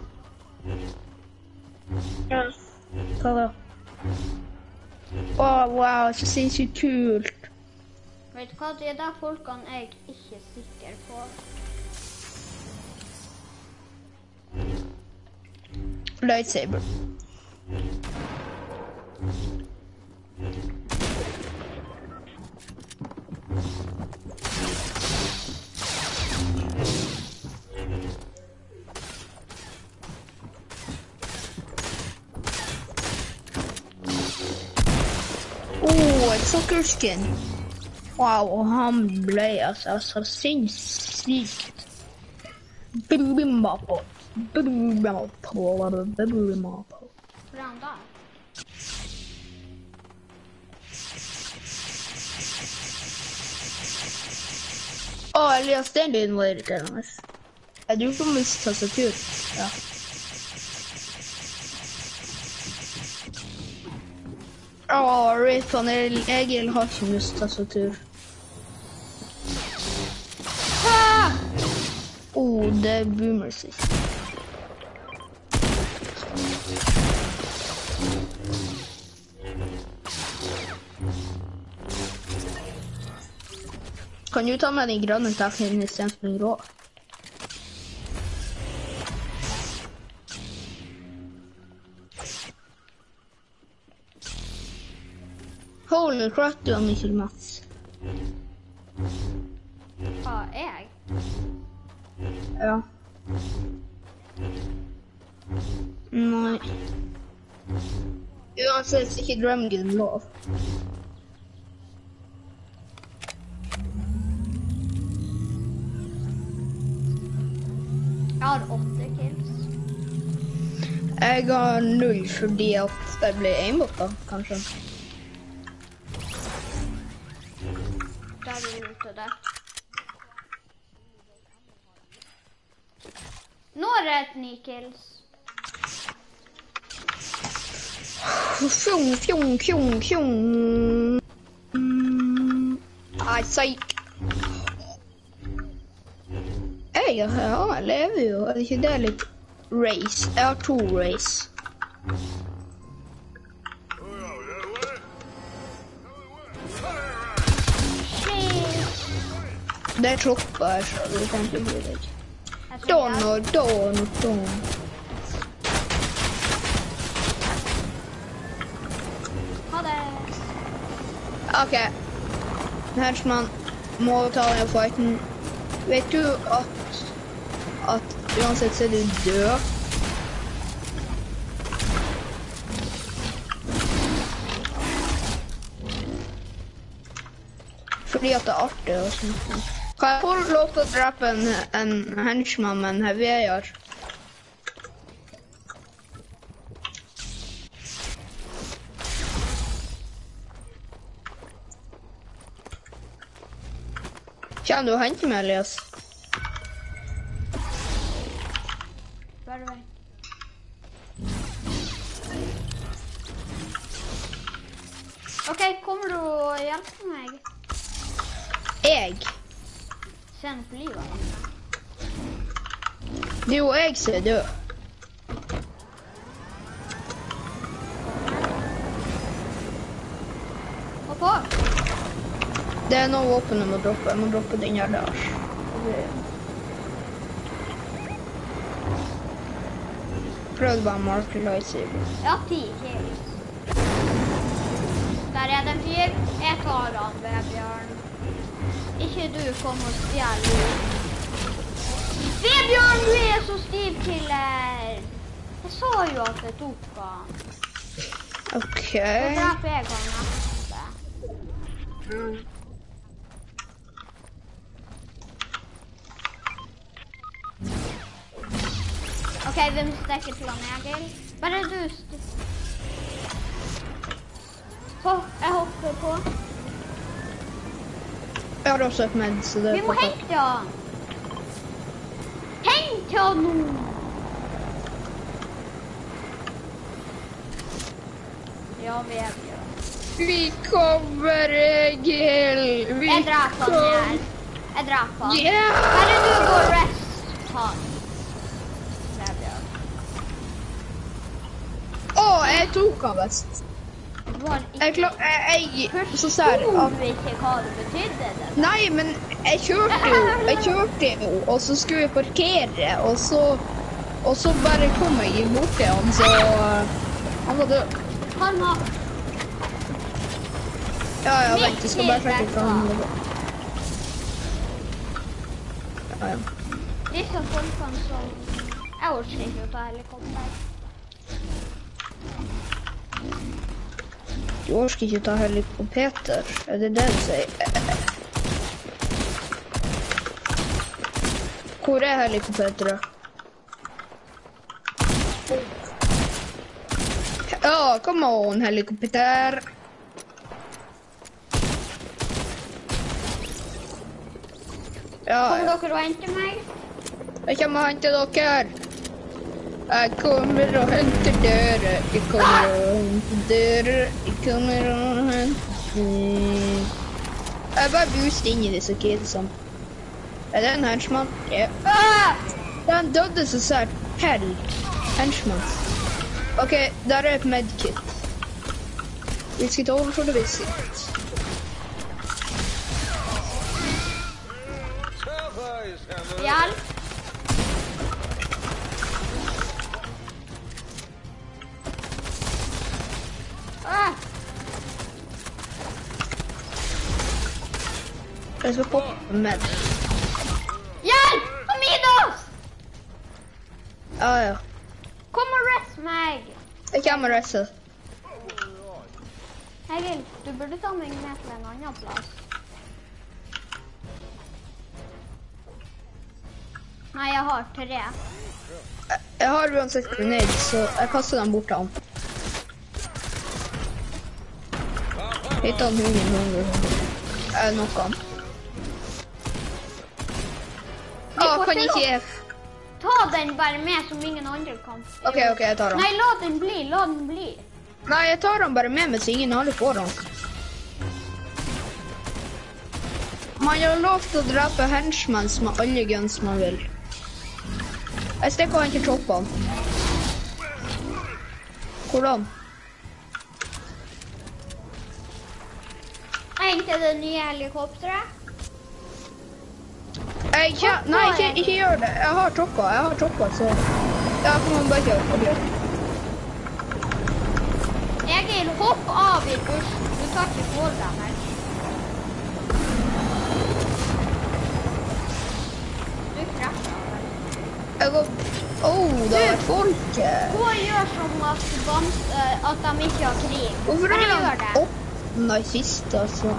Ja. Hva da? Å, wow, så sinnssykt kult. Vet du hva, det er de folkene jeg ikke er sikker på. Lightsaber. Oh, et sockerskin. Wow, og han ble altså så sinnssykt. Bim bim bapo. Bim bim bapo. Bim bim bapo. For han Å, Elias, den lyden var irriterende. Er du på tastatur? Ja. Å, han er Egil har ikke musetastatur. Ah! Oh, det er boomer sist. Kan du ta med den grønne takken istedenfor den grå? Holy crap, du har mye Mats. Hva jeg? Ja. Nei. Uansett ikke Drumgun lov. Jeg har åtte kills. Jeg har null fordi at det ble aimbot, da, kanskje. Der er du ute der. Nå er det et ni kills. Fjong, fjong, fjong, fjong. Nei, psyk. Jeg, ja, jeg lever jo. Er ikke det litt race? Jeg har to race. Det er tropper så du kan ikke bry deg. Don og don og don. Ha det. Ok. Henchman må ta den fighten. Vet du at at uansett så er du død? Fordi at det er artig og sånt. Kan jeg få lov til å drepe en, en henchman med en heavy-eier? Kommer du og henter meg, Elias? Som er død. Hopp på. Det er noe våpen jeg må droppe. Jeg må droppe den her der. Prøvde bare å marke lightsaber. Ja, ti. Der er det en fyr. Jeg tar han, Vebjørn. Ikke du kom og stjel. Som Steve Killer. Jeg sa jo at jeg tok han. OK. Så dreper jeg han neste. OK, hvem stikker Egil? Bare du Hopp, jeg hopper på. Jeg har også et med, så det Vi må er hente han. Han! Ja, vi er bra. Vi kommer, Egil! Vi Jeg dreper han her. Jeg dreper han. Yeah! er du går rest han. Å, oh. Jeg tok han best. Jeg, ikke jeg, jeg så forstod at ikke hva det betydde. Det. Nei, men jeg kjørte jo, jeg kjørte jo, og så skulle jeg parkere, og så, og så bare kom jeg bort til han, så han var død. Han var Ja, ja, vent, du skal bare sjekke hva han var. Ja, ja. disse folkene som Jeg orker ikke å ta helikopter. Du orker ikke ta helikopter, er det det du sier? Hvor er helikopteret? Ja, come on, helikopter. Ja, Kommer dere og henter meg? jeg kommer og henter dere. Jeg kommer og henter dere. Jeg kommer og henter dere. Jeg kommer og henter Jeg bare booster inn i disse kidsene. Er det en henchman? Ja. Ah! Den døde så sært. Hell. Henchman. OK, der er et medkit. Vi skal ta over for det visit. Hjelp! Jeg skal poppe med. Hjelp! Amidos! Ja, ja. Kom og rest meg! Jeg kommer og reiser. Egil, du burde ta meg med til en annen plass. Nei, jeg har tre. Jeg- Jeg har uansett grenade, så jeg kaster dem bort til han. Hitt han ingen hunger. Er det noe han? Å, kan ikke jeg Ta den bare med som ingen andre kan. OK, OK, jeg tar den. Nei, la den bli, la den bli. Nei, jeg tar den bare med meg så ingen andre får den. Man har lov til å drepe henchmans med alle guns man vil. Jeg stikker han til choppene. Hvordan? Hente det nye helikopteret. Ikke, nei, ikke, ikke gjør det. Jeg har choppa, jeg har choppa, så Da kan man bare kjøre. det. Egil, hopp av i bushen. Du tar ikke få deg her. Du krasjer. Jeg går Oh, det er folk her. Gå og gjør som at, eh, at de ikke har krig. Hvorfor har de åpna kista, altså?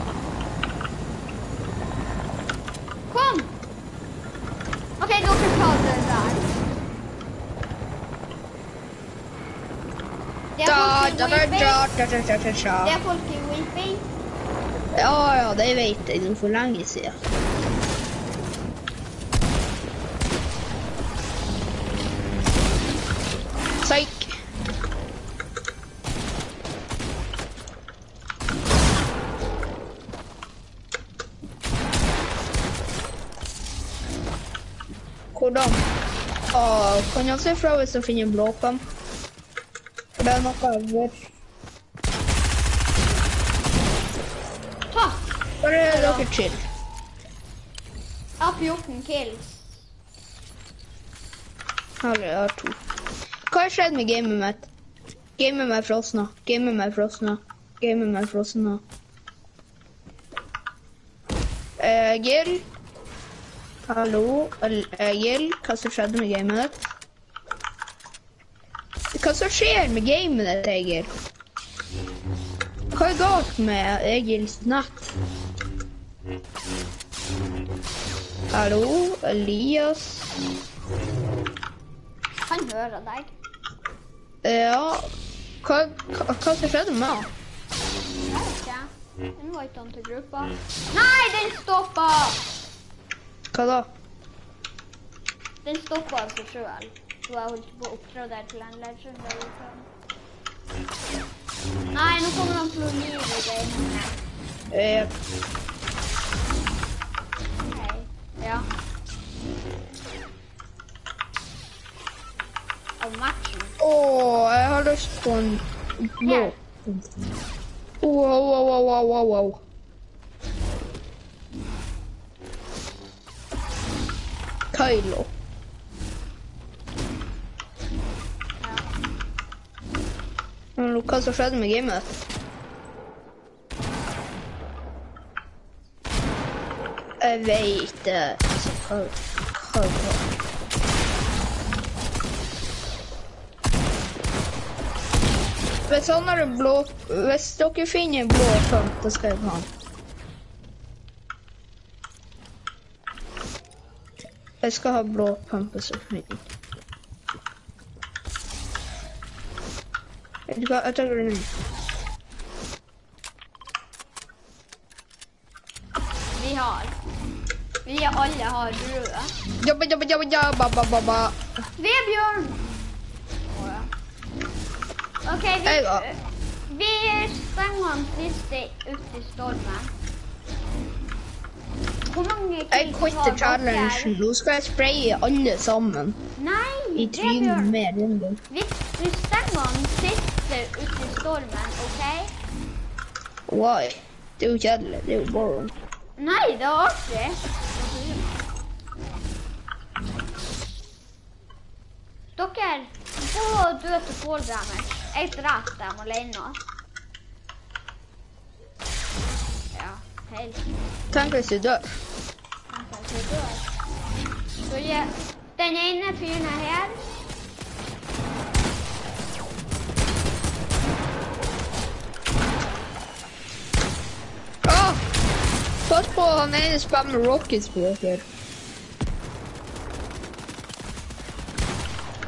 Kom! OK, dere tar det der. Det er Da, da, da, Det er folk i Whipping. Ja, ja, det vet jeg for lenge siden. Psyk. Hvordan? Åh, kan jeg se fra hvis jeg finner blåpen? Det er noe over. Bare dere chill. Jeg har 14 kills. Her jeg har to. Hva har skjedd med gamet mitt? Gamet meg frosna. Gamet meg frosna. Gamet meg frosna. Eh, Gill. Hallo, El- Gill, Hva som skjedde med gamet ditt? Hva som skjer med gamet ditt, Egil? Hva er galt med Egils nett? Hallo, Elias. Han hører deg. Ja, hva, hva, hva som skjedde med han? Jeg vet ikke. Ikke han til gruppa. Nei, den stoppa! Hva da? Den stoppa seg sjøl. Så jeg holdt på å oppgradere til en legendary. før. Nei, nå kommer han til å live i gamet. Eh, Hei. Ja. Av matchen. Åh, jeg har lyst på en blå. Her. Wow, wow, wow, wow, wow, wow. Kylo. Hva som skjedde med gamet? Jeg vet det. Hva? Hvis han har blå Hvis dere finner blå pump, da skal jeg ha den. Jeg skal ha blå pump så finner Du hva, jeg tar den. Vi har. Vi alle har røde. Jobba, jobba, jobba, jobba, jobba, ba, ba. Vebjørn! Å, ja. OK, vi, vi stenger han siste ute i stormen. Hvor mange kills har dere? Nå skal jeg spraye alle sammen Nei, i trynet med runden. Hvis du stenger den siste ute i stormen, OK? Why? Det er jo kjedelig. Det er jo boring. Nei, det er artig. Dere, gå og dø til Pål damage. Jeg dreper dem alene. Ja, helt. Tenk hvis du dør. Tenk hvis du dør. Så ja, den ene fyren er her. Pass på, han ene spammer rockets på dere.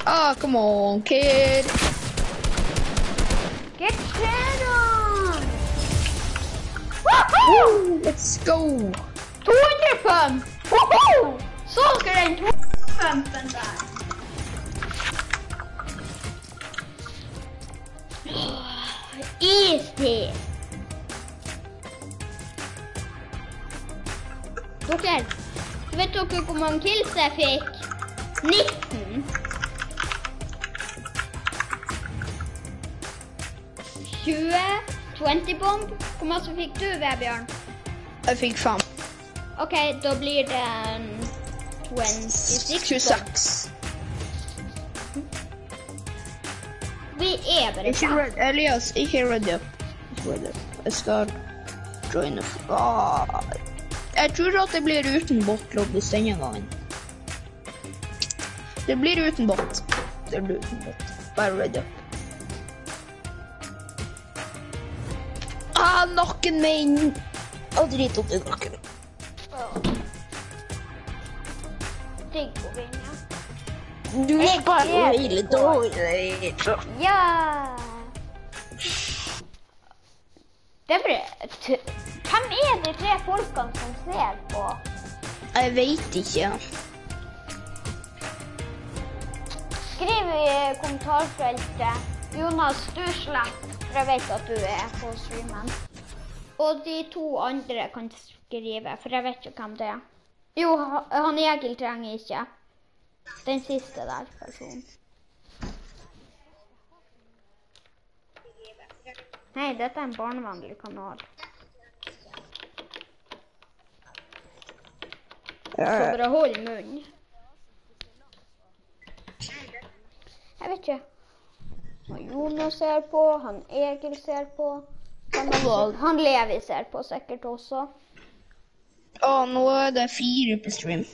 Ah, come on, kid. Get on! Woo, let's go. 200 pump! Woho! Så skal den 200-pumpen der. Istid. Dere, vet dere hvor mange kills jeg fikk? 19. 20. 20 bomb. Hvor mye fikk du, Vebjørn? Jeg fikk fem. Ok, da blir det en 26. 26. Vi er bare Ikke fem. red, Elias, ikke up. Jeg skal joine the... Ah. Jeg tror at det blir uten bot-lobbies denne gangen. Det blir uten bot. Det blir uten bot. Bare ready up. Ah, nakken min! Å, drit opp i nakken. Digg å vinne. Du er hele på. dagen. Ja! Er bare Hvem er de tre folkene som ser på? Jeg vet ikke. Skriv i kommentarfeltet Jonas, slipper, for jeg vet at du er på streamen. Og de to andre kan skrive, for jeg vet ikke hvem det er. Jo, han Egil trenger ikke. Den siste der personen. Nei, dette er en barnevennlig kanal. Så bare hold munnen. Jeg vet ikke. Og Jonas ser på, han Egil ser på. Han, han Levi ser på sikkert også. Å, nå er det fire på stream.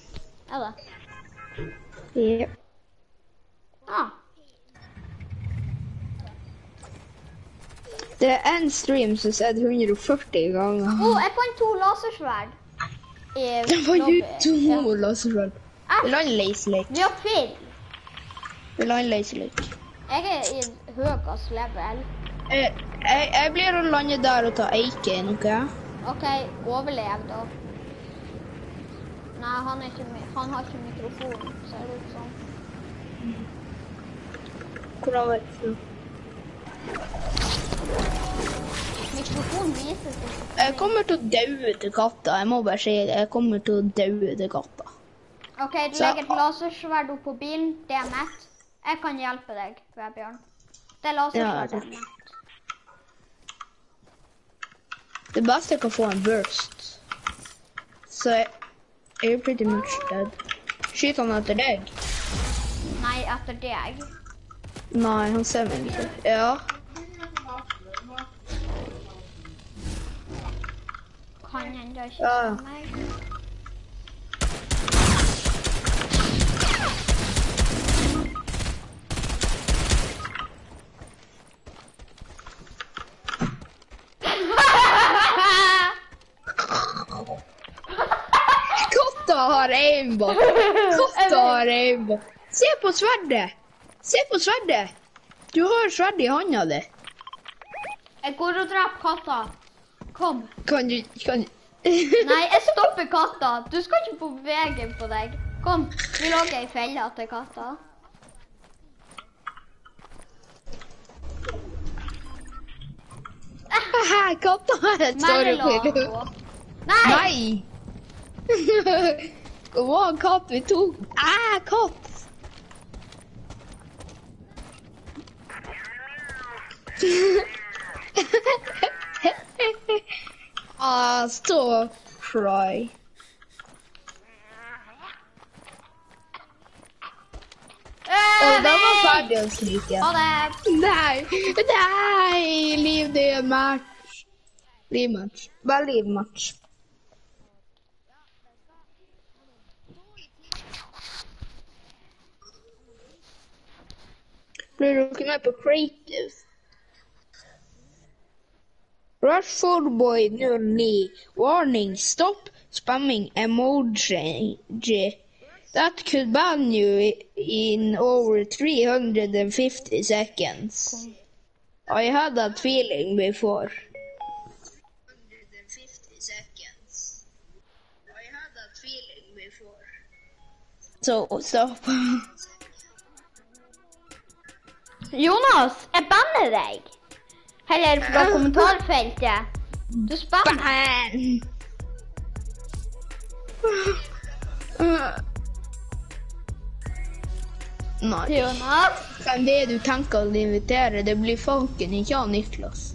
Er det? Ja. Ah. Det er en stream som er 140 ganger. Oh, jeg fant to lasersverd. Det var jo to Ja. lasersverd. Vil du en laserlek? Vi har pill! Vil du en laserlek? Jeg er i høyest level. Jeg, Jeg, jeg blir å lande der og ta eike noe. OK, overlev, da. Nei, han, er ikke, han har ikke mikrofon, ser det ut som. Hvordan vet du? Mikrofon viser seg ikke. Jeg kommer til å daue til katta. Jeg må bare si det. Jeg kommer til å daue til katta. OK, du legger et lasersverd opp på bilen. Det er mitt. Jeg kan hjelpe deg, Vebjørn. Det er lasersverdet. Ja. Det beste jeg kan få en burst. Så jeg er pretty much dead. Skyter han etter deg? Nei, etter deg. Nei, han ser meg ikke. Ja. Kan ennå ikke Ja, ja. meg. Katta har aimbot. Katta har aimbot. Se på sverdet. Se på sverdet. Du har sverdet i hånda di. Jeg går og dreper katta. Kom. Kan du kan Nei, jeg stopper katta. Du skal ikke få veien på deg. Kom, vi lager ei felle til katta. Katta har et Merla. storefilm. Nei! Nei! Det var en katt vi tok. Æ, katt! ah, så cry. Og da var ferdig å skrike. Ha det. Nei, nei, liv det er match. Bare Bare livmatch. Blir du ikke med på creative? Rushford Boy 09. Warning, stop spamming emoji. That could ban you in over 350 seconds. I had that feeling before. 150 seconds. I had that feeling before. So, stop. Jonas, jeg banner deg. Heller fra kommentarfeltet. Du! Nei. Jonas. Hvem det du tenker å invitere? Det blir fanken ikke han Niklas.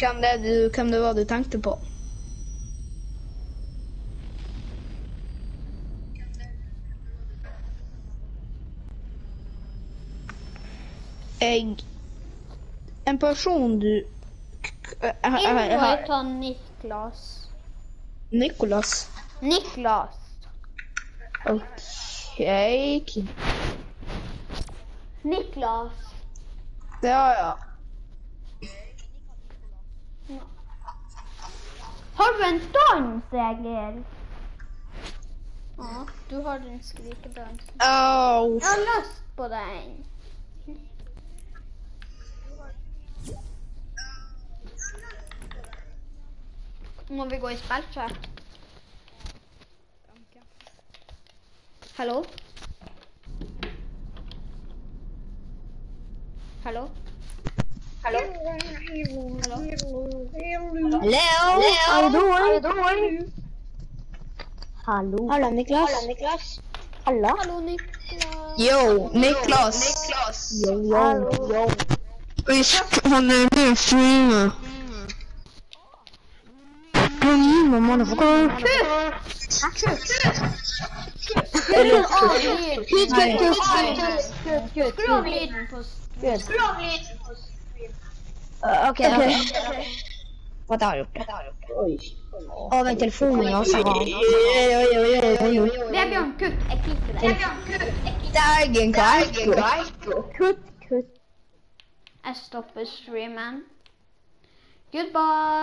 Hvem det, du, hvem det var du tenkte på? Jeg En person du jeg- jeg- jeg- han Niklas. Nikolas. Niklas. OK. Niklas. Ja, ja. Har du en dans, Egil? Ja, du har en skrikedans. Au. Jeg har lyst på den. Må vi gå i spillchat? Hallo? Hallo? Hallo? Hallo? Hello. How you doing? Hallo. Hallo, Niklas. Niklas. Hallo. Hallo, Niklas. Yo, Niklas. Yo, yo, yo. Hvis han er med streamer. Meg motherfucker. Good, good, Skru av lyden på. Skru av lyden på OK. okay. For at jeg har gjort. Oi. Å, den telefonen min også har. Oi, oi, oi, oi. Vebjørn, kutt. Jeg klipper deg. Vebjørn, kutt. Jeg Dagen kveiko. Kutt, kutt. Jeg stopper streamen. Goodbye.